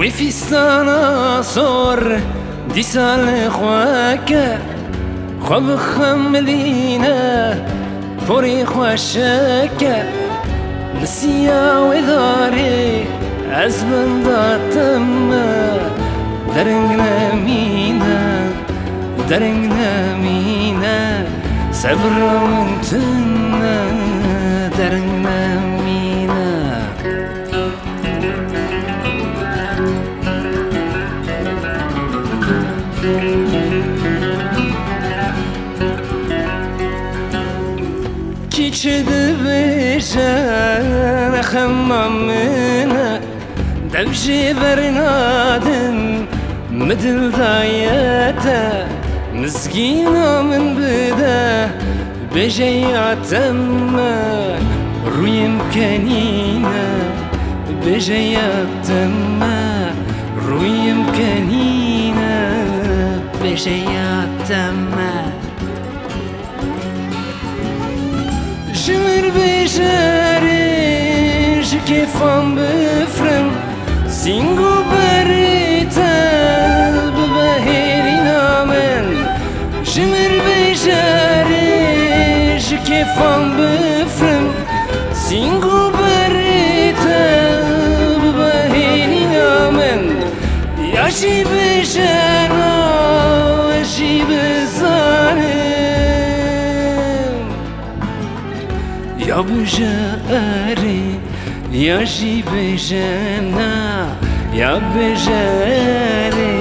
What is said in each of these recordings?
وفي صور دي سال خواك خب خملينا فوري خوشك نسيا وذاري عزبن ضاتم درنگنا مينا درنگنا مينا صبر منتنا بيشان خمامنا دمشي برنادم مدل ضايته مسكينة من بدا بجياتم روي مكانينا بجياتم روي مكانينا بجياتم شمر بجاري كيف عم بفرم سينجو بريتا ببهيري نامن شمر بجاري كيف عم بفرم سينجو بريتا ببهيري نامن يا شي bujară Ia și bejana ya bejare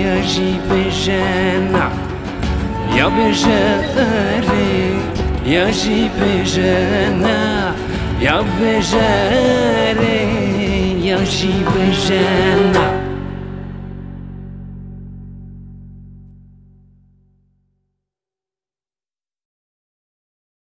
Ia și bejana Ia bejare Ia și ya Ia bejare ya și bejana